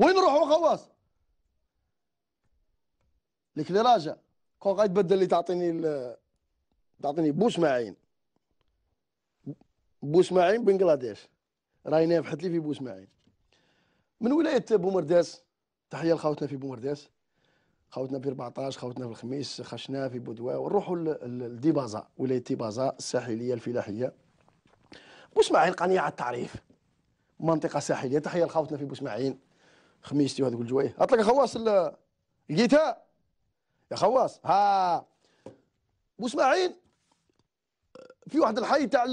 وين نروحوا خواص؟ لك لي راجع. كون غيتبدل لي تعطيني ال... تعطيني بوسماعين بوسماعين بنغلاديش. راهي نافحت لي في بوسماعين من ولاية بومرداس تحية لخوتنا في بومرداس. خوتنا في 14 خوتنا في الخميس خشنا في بودوا. ونروحوا لديبازا ولاية ديبازا الساحلية الفلاحية. بوسماعين قنيعة التعريف. منطقة ساحلية. تحية لخوتنا في بوسماعين خميستي وهذوك الجوايه أطلق خواص لقيتها يا خواص ها. بوسماعين في واحد الحي تاع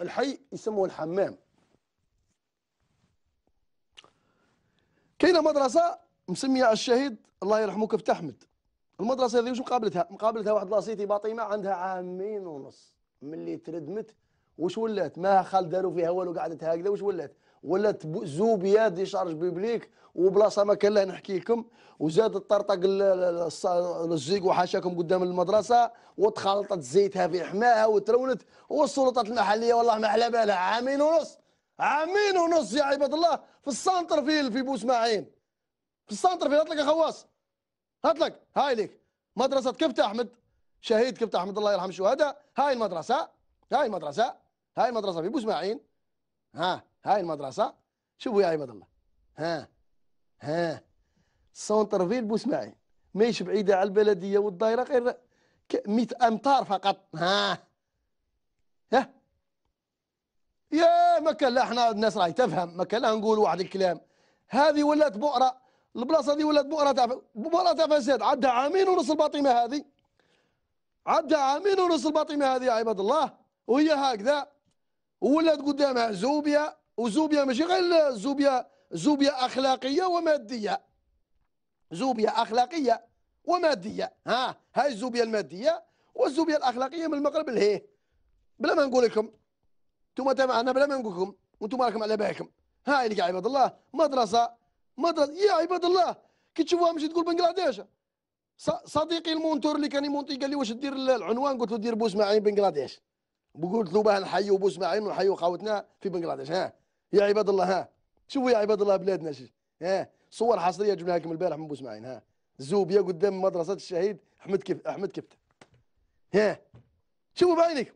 الحي يسموه الحمام. كاينة مدرسه مسمية الشهيد الله يرحمه كفت احمد المدرسة هذه واش مقابلتها؟ مقابلتها واحد لاسيتي باطمه عندها عامين ونص ملي تردمت واش ولات ما خال داروا فيها والو قعدت هكذا واش ولات ولات زوبيا دي شارج بيبليك وبلاصة ما كان لا نحكي لكم وزاد الطرطق الزيق وحاشاكم قدام المدرسة وتخلطت زيتها في حماها وترونت والسلطات المحلية والله ما على بالها. عامين ونص عامين ونص يا عباد الله. في السنتر فيل في بوسماعين في السنتر فيل هاتلك يا خواص. هاتلك هاي لك مدرسة كفت احمد شهيد كفت احمد الله يرحم الشهداء هاي المدرسة. هاي المدرسة. هاي المدرسة في بوسماعين ها هاي المدرسة. شوفوا يا عباد الله. ها ها. centre-ville بوسماعين ماهيش بعيدة على البلدية والدائرة غير 100 أمتار فقط. ها. ها. يا ما كان لا إحنا الناس راهي تفهم. ما كان لا نقول واحد الكلام. هذه ولات بؤرة. البلاصة هذه ولات بؤرة تاع بؤرة تاع فساد. عدها عامين ونص الباطمة هذه. عدها عامين ونص الباطمة هذه يا عباد الله. وهي هكذا. ولات قدامها زوبيا وزوبيا ماشي غير زوبيا زوبيا أخلاقية ومادية. زوبيا أخلاقية ومادية. ها هاي الزوبيا المادية والزوبيا الأخلاقية من المغرب لهيه بلا ما نقول لكم أنتم تابعنا بلا ما نقول لكم وأنتم راكم على بالكم. هاي يا عباد الله مدرسة مدرسة يا عباد الله كي تشوفوها مشي تقول بنغلاديش. صديقي ال monteur اللي كان يمونتي قال لي واش دير العنوان؟ قلت له دير بوسماعين بنغلاديش. له باه نحيوا بوسماعين ونحيوا خاوتنا في بنغلاديش ها؟ يا عباد الله ها؟ شوفوا يا عباد الله بلادنا ها؟ صور حصرية جبناها لكم البارح من بوسماعين ها؟ زوبيا قدام مدرسة الشهيد أحمد كيف أحمد كفته ها؟ شوفوا بعينك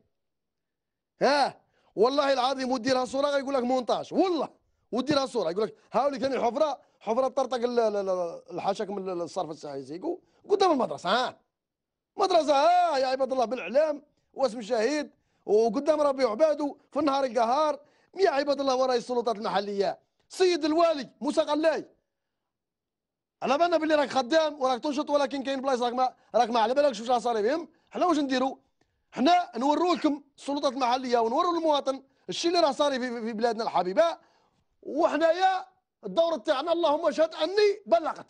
ها؟ والله العظيم وديرها صورة غيقول لك مونتاج والله وديرها صورة يقول لك هاولي ثاني حفره حفرة طرطق الحاشاك من الصرف الصحي زيكو قدام المدرسة ها؟ مدرسة ها؟ يا عباد الله بالإعلام واسم الشهيد وقدام ربيع عبادو في النهار القهار يا عباد الله وراي السلطات المحلية. سيد الوالي موسى قلاي. على بالنا باللي راك خدام وراك تنشط ولكن كاين بلايص راك ما راك ما على بالكش واش صار بهم. حنا واش نديروا حنا نوروا لكم السلطات المحلية ونوروا للمواطن. الشيء اللي راه صار في, في بلادنا الحبيبة. وحنايا الدور تاعنا اللهم اشهد أني بلغت.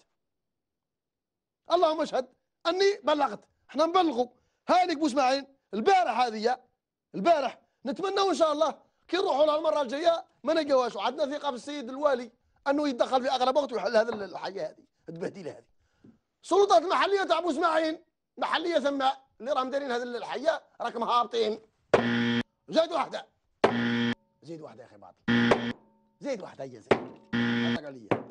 اللهم اشهد أني بلغت. حنا نبلغوا هانيك بوسماعين البارح هذه البارح نتمنى إن شاء الله كي نروحوا لها المرة الجاية ما نلقاوهاش. وعندنا ثقة في السيد الوالي أنه يتدخل في أقرب وقت ويحل هذا الحاجة هذه التبهديلة هذه. السلطات المحليه تاع بوسماعين محلية ثم اللي راهم دايرين هذه الحية راكم هابطين. زيد واحدة زيد واحدة يا أخي باطل. زيد واحدة هي زيد.